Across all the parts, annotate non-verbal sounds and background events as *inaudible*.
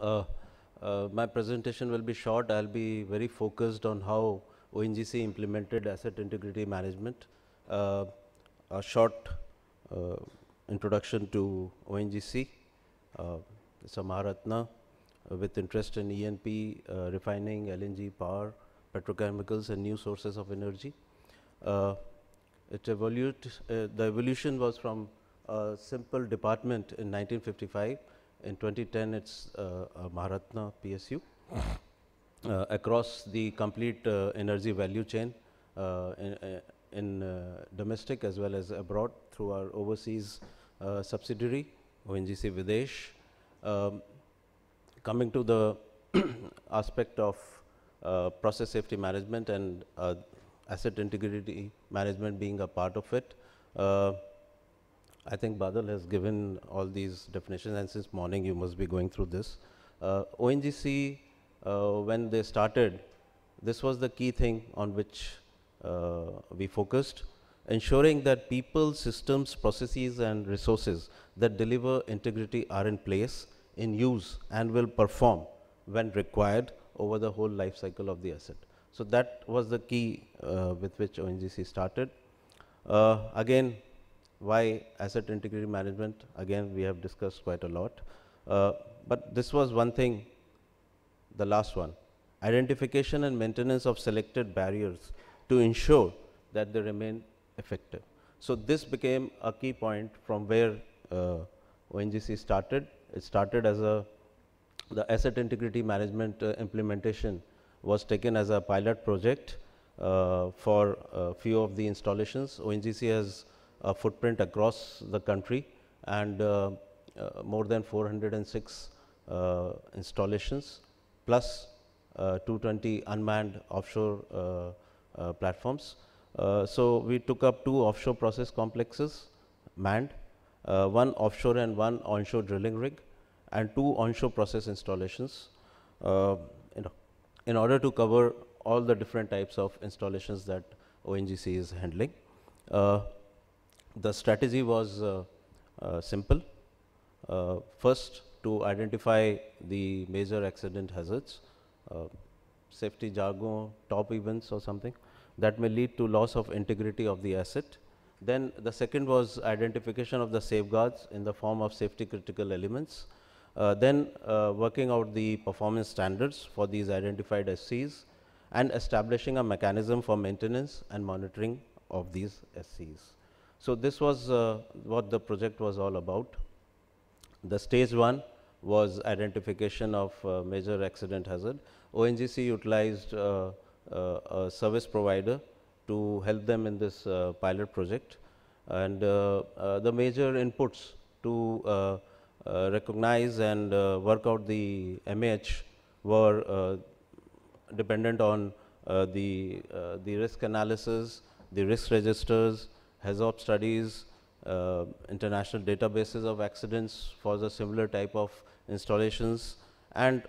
Uh, uh, my presentation will be short. I'll be very focused on how ONGC implemented asset integrity management. Uh, a short uh, introduction to ONGC. Uh, it's a Maharatna uh, with interest in uh, refining, LNG, power, petrochemicals and new sources of energy. Uh, it evolved, uh, the evolution was from a simple department in 1955. In 2010, it's uh, a Maharatna PSU. Uh, across the complete uh, energy value chain uh, in, uh, in uh, domestic as well as abroad through our overseas uh, subsidiary, ONGC Videsh. Um, coming to the *clears throat* aspect of uh, process safety management and uh, asset integrity management being a part of it. Uh, I think Badal has given all these definitions and since morning you must be going through this. Uh, ONGC, uh, when they started, this was the key thing on which uh, we focused, ensuring that people, systems, processes and resources that deliver integrity are in place, in use and will perform when required over the whole life cycle of the asset. So that was the key uh, with which ONGC started. Uh, again, why asset integrity management? Again, we have discussed quite a lot. Uh, but this was one thing, the last one, identification and maintenance of selected barriers to ensure that they remain effective. So this became a key point from where uh, ONGC started. It started as a, the asset integrity management uh, implementation was taken as a pilot project uh, for a few of the installations. ONGC has footprint across the country and uh, uh, more than 406 uh, installations plus uh, 220 unmanned offshore platforms. So we took up two offshore process complexes manned, one offshore and one onshore drilling rig and two onshore process installations uh, know, in order to cover all the different types of installations that ONGC is handling. Uh, the strategy was uh, uh, simple. Uh, first, to identify the major accident hazards, safety jargon, top events or something that may lead to loss of integrity of the asset. Then the second was identification of the safeguards in the form of safety critical elements. Uh, then uh, working out the performance standards for these identified SCs and establishing a mechanism for maintenance and monitoring of these SCs. So this was uh, what the project was all about. The stage one was identification of uh, major accident hazard. ONGC utilized uh, uh, a service provider to help them in this uh, pilot project. And uh, the major inputs to recognize and work out the MAH were dependent on the, the risk analysis, the risk registers, HAZOP studies, uh, international databases of accidents for the similar type of installations and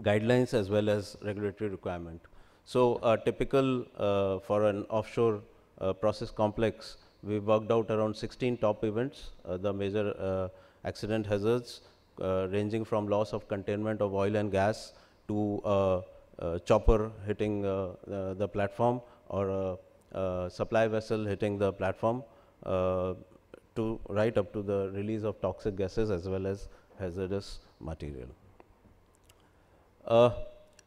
guidelines as well as regulatory requirement. So, typical uh, for an offshore uh, process complex, we worked out around 16 top events, uh, the major uh, accident hazards uh, ranging from loss of containment of oil and gas to chopper hitting the, platform or supply vessel hitting the platform uh, to right up to the release of toxic gases as well as hazardous material. Uh,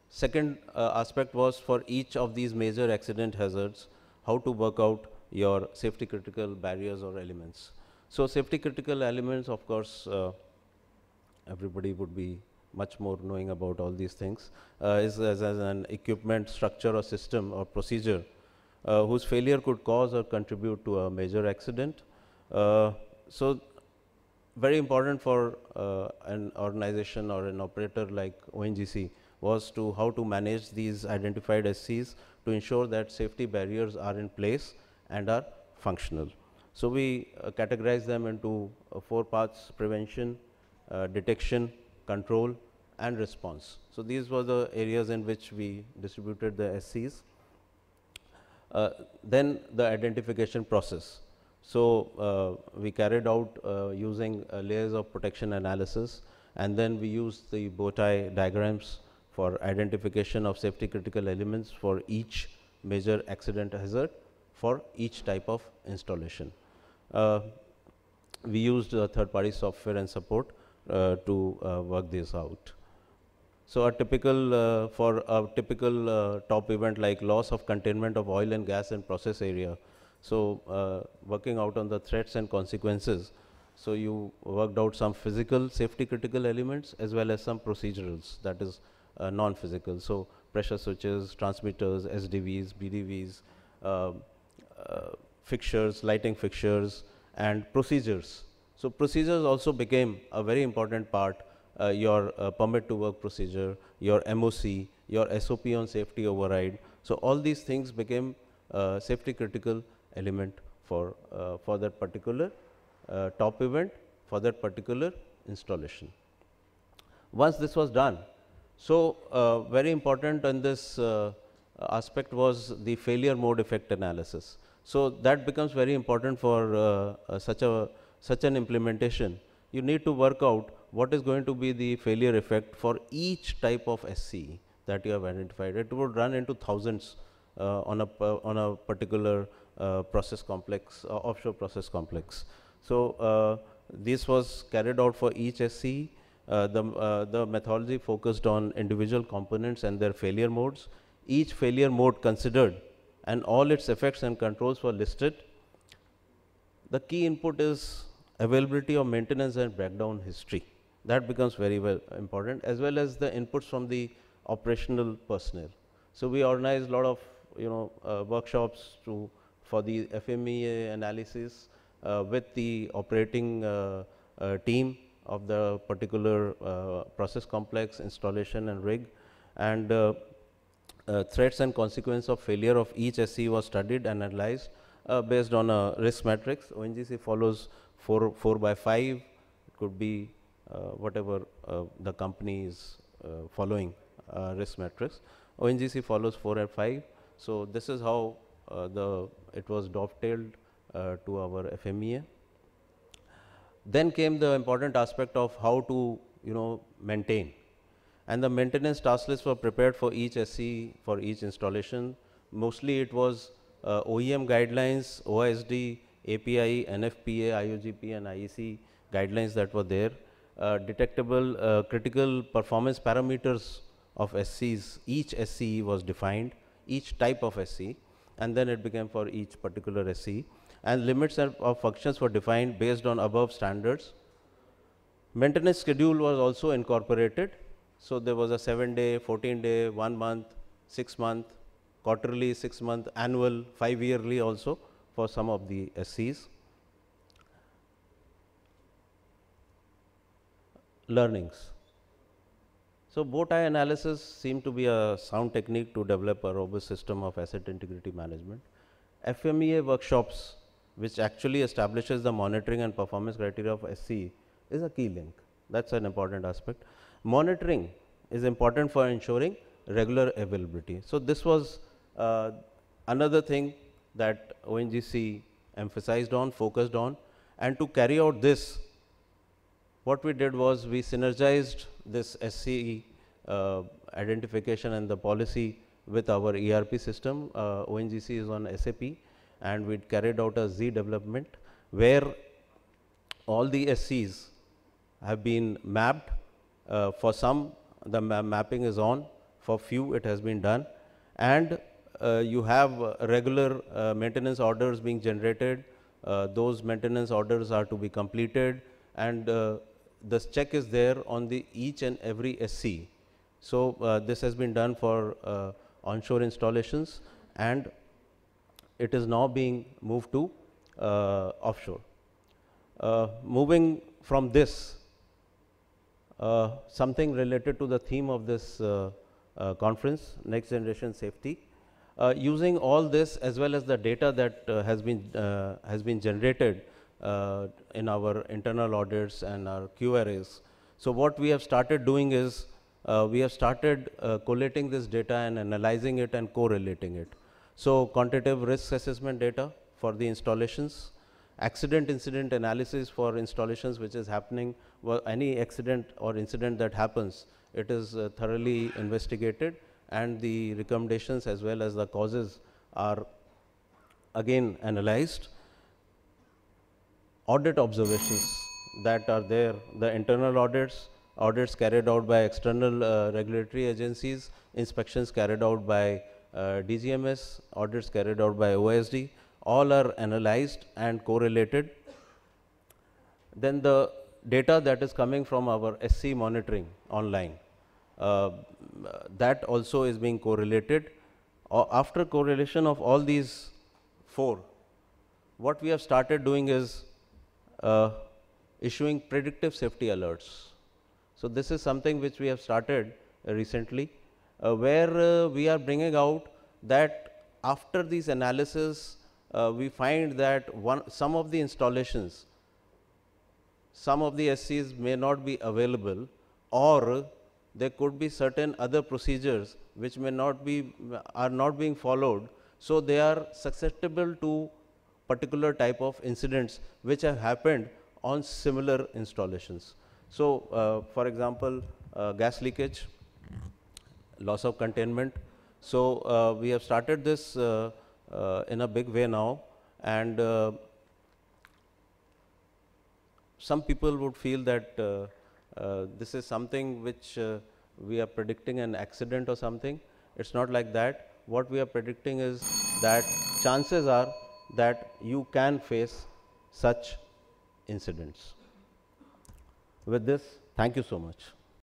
second uh, aspect was for each of these major accident hazards, how to work out your safety critical barriers or elements. So safety critical elements, of course, uh, everybody would be much more knowing about all these things, uh, is as, as an equipment, structure or system or procedure uh, whose failure could cause or contribute to a major accident. Uh, so very important for uh, an organization or an operator like ONGC was to how to manage these identified SCs to ensure that safety barriers are in place and are functional. So we uh, categorize them into uh, four parts prevention, uh, detection, control and response. So these were the areas in which we distributed the SCs. Uh, then the identification process. So, uh, we carried out uh, using layers of protection analysis And then we used the bow tie diagrams for identification of safety critical elements for each major accident hazard for each type of installation. Uh, we used uh, third party software and support uh, to work this out. So a typical uh, for a typical uh, top event like loss of containment of oil and gas and process area. So uh, working out on the threats and consequences. So you worked out some physical safety critical elements as well as some procedurals that is uh, non-physical. So pressure switches, transmitters, SDVs, BDVs, uh, uh, fixtures, lighting fixtures, and procedures. So procedures also became a very important part uh, your uh, permit to work procedure, your MOC, your SOP on safety override. So all these things became uh, safety critical element for, uh, for that particular uh, top event, for that particular installation. Once this was done, so uh, very important in this aspect was the failure mode effect analysis. So that becomes very important for such a such an implementation. You need to work out what is going to be the failure effect for each type of SC that you have identified. It would run into thousands uh, on, a, uh, on a particular uh, process complex, uh, offshore process complex. So this was carried out for each SC. The, the methodology focused on individual components and their failure modes. Each failure mode considered and all its effects and controls were listed. The key input is availability of maintenance and breakdown history that becomes very well important as well as the inputs from the operational personnel. So we organize a lot of you know uh, workshops to for the FMEA analysis uh, with the operating uh, uh team of the particular uh, process complex installation and rig and uh, threats and consequence of failure of each SC was studied and analyzed based on a risk matrix. ONGC follows 4, 4 by 5, it could be whatever uh, the company is uh, following risk matrix. ONGC follows 4 and 5. So this is how the it was dovetailed to our FMEA. Then came the important aspect of how to you know maintain and the maintenance task lists were prepared for each SC for each installation. Mostly it was uh, OEM guidelines, OISD, API, NFPA, IOGP and IEC guidelines that were there. Uh, detectable uh, critical performance parameters of SCs, each SCE was defined, each type of SC, and then it became for each particular SC. And limits of functions were defined based on above standards. Maintenance schedule was also incorporated. So there was a 7 day, 14 day, 1 month, 6 month, quarterly, 6 month, annual, 5 yearly also for some of the SCs. Learnings. So, bow tie analysis seemed to be a sound technique to develop a robust system of asset integrity management. FMEA workshops which actually establishes the monitoring and performance criteria of SC is a key link. That is an important aspect. Monitoring is important for ensuring regular availability. So, this was uh, another thing that ONGC emphasized on, focused on and to carry out this what we did was we synergized this SCE uh, identification and the policy with our ERP system. Uh, ONGC is on SAP and we carried out a Z development where all the SCs have been mapped. Uh, for some the ma mapping is on, for few it has been done and uh, you have regular uh, maintenance orders being generated. Uh, those maintenance orders are to be completed and this check is there on the each and every SC. So, uh, this has been done for uh, onshore installations and it is now being moved to uh, offshore. Uh, moving from this, uh, something related to the theme of this uh, conference, next generation safety. using all this as well as the data that has been has been generated uh, in our internal audits and our QRAs. So what we have started doing is uh, we have started uh, collating this data and analyzing it and correlating it. So quantitative risk assessment data for the installations accident incident analysis for installations which is happening, well, any accident or incident that happens, it is uh, thoroughly investigated and the recommendations as well as the causes are again analyzed. Audit observations that are there, the internal audits, audits carried out by external uh, regulatory agencies, inspections carried out by uh, DGMS, audits carried out by OISD, all are analyzed and correlated. Then the data that is coming from our SC monitoring online, uh, that also is being correlated. After correlation of all these four, what we have started doing is uh, issuing predictive safety alerts. So this is something which we have started uh, recently, uh, where uh, we are bringing out that after these analysis, uh, we find that one, some of the installations, some of the SCs may not be available or there could be certain other procedures which may not be, are not being followed. So they are susceptible to particular type of incidents which have happened on similar installations. So, uh, for example, uh, gas leakage, loss of containment. So, uh, we have started this uh, uh, in a big way now and uh, some people would feel that this is something which we are predicting an accident or something. It's not like that. What we are predicting is that chances are that you can face such incidents. With this, thank you so much.